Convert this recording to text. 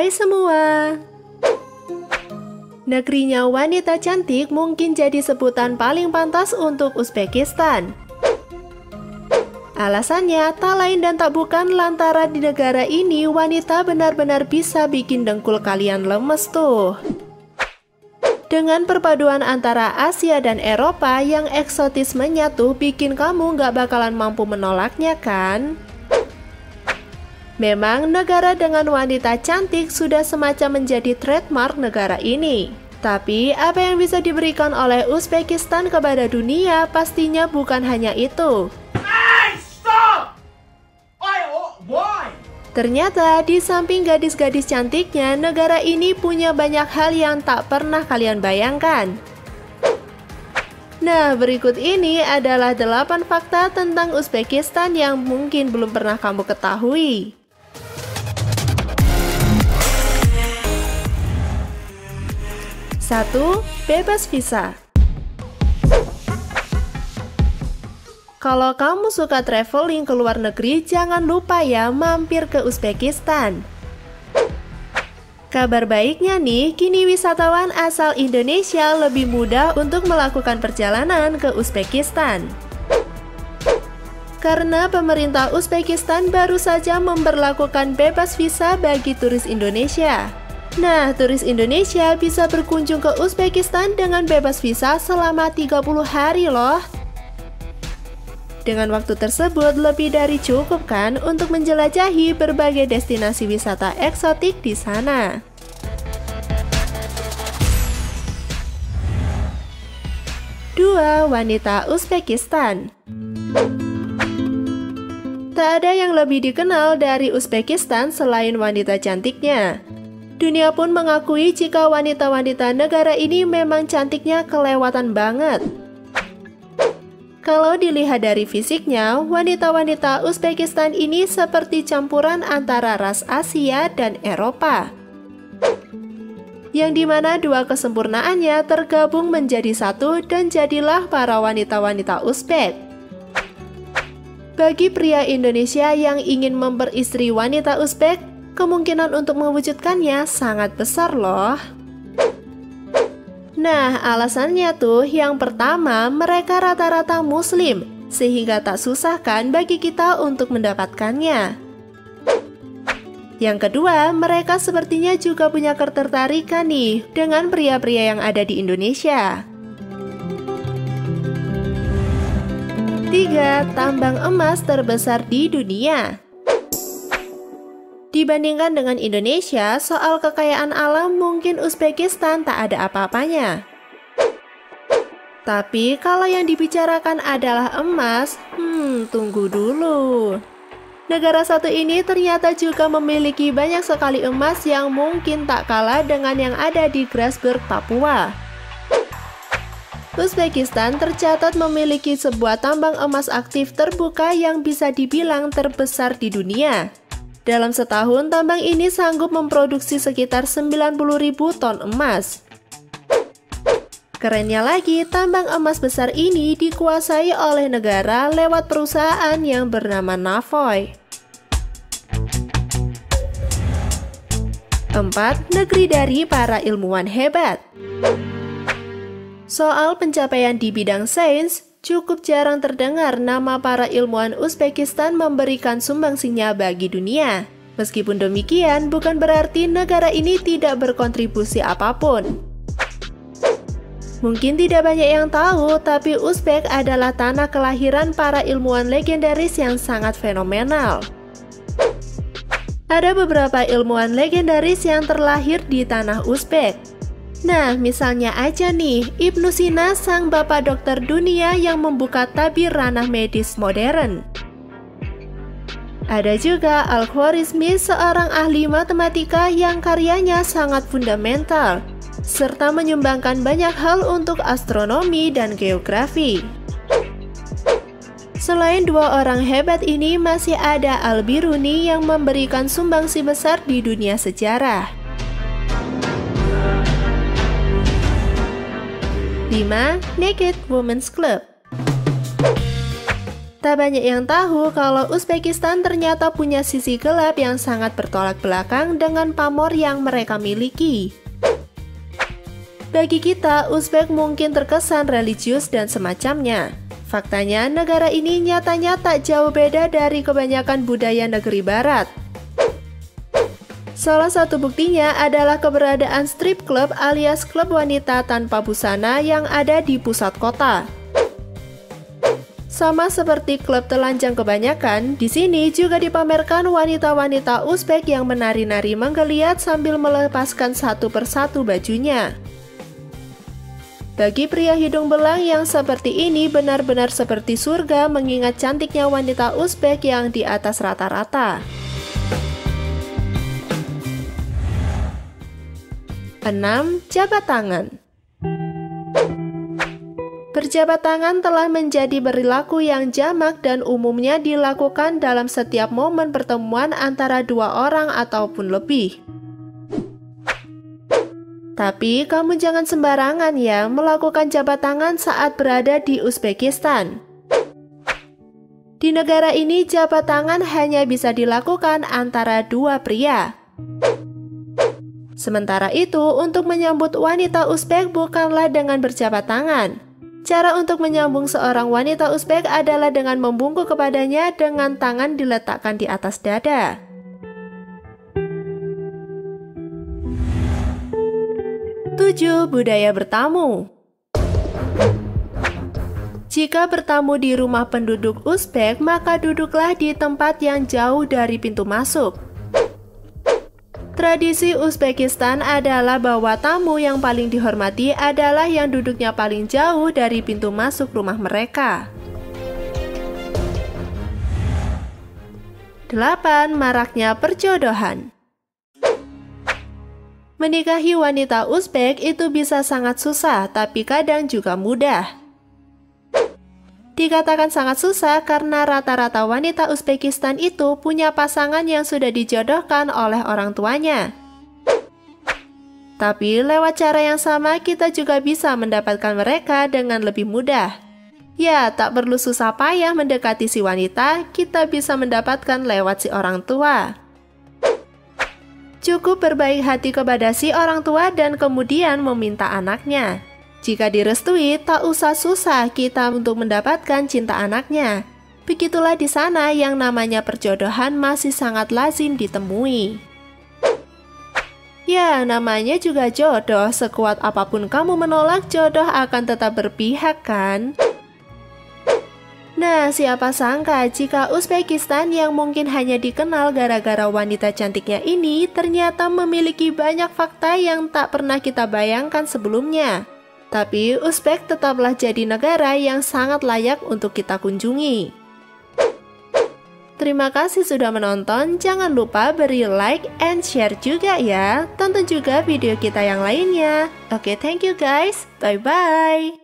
Hai semua! Negerinya wanita cantik mungkin jadi sebutan paling pantas untuk Uzbekistan. Alasannya tak lain dan tak bukan lantaran di negara ini wanita benar-benar bisa bikin dengkul kalian lemes tuh. Dengan perpaduan antara Asia dan Eropa yang eksotis menyatu bikin kamu nggak bakalan mampu menolaknya kan? Memang negara dengan wanita cantik sudah semacam menjadi trademark negara ini. Tapi apa yang bisa diberikan oleh Uzbekistan kepada dunia pastinya bukan hanya itu. Hey, stop! Why? Why? Ternyata di samping gadis-gadis cantiknya, negara ini punya banyak hal yang tak pernah kalian bayangkan. Nah, berikut ini adalah 8 fakta tentang Uzbekistan yang mungkin belum pernah kamu ketahui. Satu, bebas visa. Kalau kamu suka traveling ke luar negeri, jangan lupa ya mampir ke Uzbekistan. Kabar baiknya nih, kini wisatawan asal Indonesia lebih mudah untuk melakukan perjalanan ke Uzbekistan. Karena pemerintah Uzbekistan baru saja memperlakukan bebas visa bagi turis Indonesia. Nah, turis Indonesia bisa berkunjung ke Uzbekistan dengan bebas visa selama 30 hari loh. Dengan waktu tersebut lebih dari cukup kan untuk menjelajahi berbagai destinasi wisata eksotik di sana. Dua wanita Uzbekistan. Tak ada yang lebih dikenal dari Uzbekistan selain wanita cantiknya. Dunia pun mengakui jika wanita-wanita negara ini memang cantiknya kelewatan banget. Kalau dilihat dari fisiknya, wanita-wanita Uzbekistan ini seperti campuran antara ras Asia dan Eropa. Yang di mana dua kesempurnaannya tergabung menjadi satu dan jadilah para wanita-wanita Uzbek. Bagi pria Indonesia yang ingin memperistri wanita Uzbek, kemungkinan untuk mewujudkannya sangat besar loh. Nah, alasannya tuh yang pertama, mereka rata-rata muslim, sehingga tak susah kan bagi kita untuk mendapatkannya. Yang kedua, mereka sepertinya juga punya ketertarikan nih dengan pria-pria yang ada di Indonesia. Tiga, tambang emas terbesar di dunia. Dibandingkan dengan Indonesia, soal kekayaan alam mungkin Uzbekistan tak ada apa-apanya. Tapi kalau yang dibicarakan adalah emas, hmm, tunggu dulu. Negara satu ini ternyata juga memiliki banyak sekali emas yang mungkin tak kalah dengan yang ada di Grasberg, Papua. Uzbekistan tercatat memiliki sebuah tambang emas aktif terbuka yang bisa dibilang terbesar di dunia. Dalam setahun, tambang ini sanggup memproduksi sekitar 90.000 ton emas. Kerennya lagi, tambang emas besar ini dikuasai oleh negara lewat perusahaan yang bernama Navoy. 4. Negeri dari para ilmuwan hebat Soal pencapaian di bidang sains, cukup jarang terdengar nama para ilmuwan Uzbekistan memberikan sumbangsihnya bagi dunia. Meskipun demikian, bukan berarti negara ini tidak berkontribusi apa pun. Mungkin tidak banyak yang tahu, tapi Uzbek adalah tanah kelahiran para ilmuwan legendaris yang sangat fenomenal. Ada beberapa ilmuwan legendaris yang terlahir di tanah Uzbek, Nah, misalnya aja nih, Ibnu Sina sang bapak dokter dunia yang membuka tabir ranah medis modern. Ada juga Al-Khwarizmi, seorang ahli matematika yang karyanya sangat fundamental, serta menyumbangkan banyak hal untuk astronomi dan geografi. Selain dua orang hebat ini, masih ada Al-Biruni yang memberikan sumbangsi besar di dunia sejarah. 5. Naked Women's Club Tak banyak yang tahu kalau Uzbekistan ternyata punya sisi gelap yang sangat bertolak belakang dengan pamor yang mereka miliki. Bagi kita, Uzbek mungkin terkesan religius dan semacamnya. Faktanya, negara ini nyatanya tak jauh beda dari kebanyakan budaya negeri barat. Salah satu buktinya adalah keberadaan strip club alias klub wanita tanpa busana yang ada di pusat kota. Sama seperti klub telanjang kebanyakan, di sini juga dipamerkan wanita-wanita Uzbek yang menari-nari menggeliat sambil melepaskan satu persatu bajunya. Bagi pria hidung belang yang seperti ini benar-benar seperti surga mengingat cantiknya wanita Uzbek yang di atas rata-rata. 6. Jabat tangan Berjabat tangan telah menjadi perilaku yang jamak dan umumnya dilakukan dalam setiap momen pertemuan antara dua orang ataupun lebih. Tapi kamu jangan sembarangan ya melakukan jabat tangan saat berada di Uzbekistan. Di negara ini jabat tangan hanya bisa dilakukan antara dua pria. Sementara itu, untuk menyambut wanita Uzbek bukanlah dengan berjabat tangan, Cara untuk menyambung seorang wanita Uzbek adalah dengan membungkuk kepadanya dengan tangan diletakkan di atas dada. Tujuh, budaya bertamu. Jika bertamu di rumah penduduk Uzbek, maka duduklah di tempat yang jauh dari pintu masuk. Tradisi Uzbekistan adalah bahwa tamu yang paling dihormati adalah yang duduknya paling jauh dari pintu masuk rumah mereka. 8. Maraknya perjodohan Menikahi wanita Uzbek itu bisa sangat susah, tapi kadang juga mudah. Dikatakan sangat susah karena rata-rata wanita Uzbekistan itu punya pasangan yang sudah dijodohkan oleh orang tuanya. Tapi lewat cara yang sama kita juga bisa mendapatkan mereka dengan lebih mudah. Ya, tak perlu susah payah mendekati si wanita, kita bisa mendapatkan lewat si orang tua. Cukup berbaik hati kepada si orang tua dan kemudian meminta anaknya. Jika direstui, tak usah susah kita untuk mendapatkan cinta anaknya. Begitulah di sana yang namanya perjodohan masih sangat lazim ditemui. Ya, namanya juga jodoh. Sekuat apa pun kamu menolak, jodoh akan tetap berpihak kan? Nah, siapa sangka jika Uzbekistan yang mungkin hanya dikenal gara-gara wanita cantiknya ini ternyata memiliki banyak fakta yang tak pernah kita bayangkan sebelumnya. Tapi Uzbek tetaplah jadi negara yang sangat layak untuk kita kunjungi. Terima kasih sudah menonton, jangan lupa beri like and share juga ya. Tonton juga video kita yang lainnya. Oke, thank you guys. Bye-bye.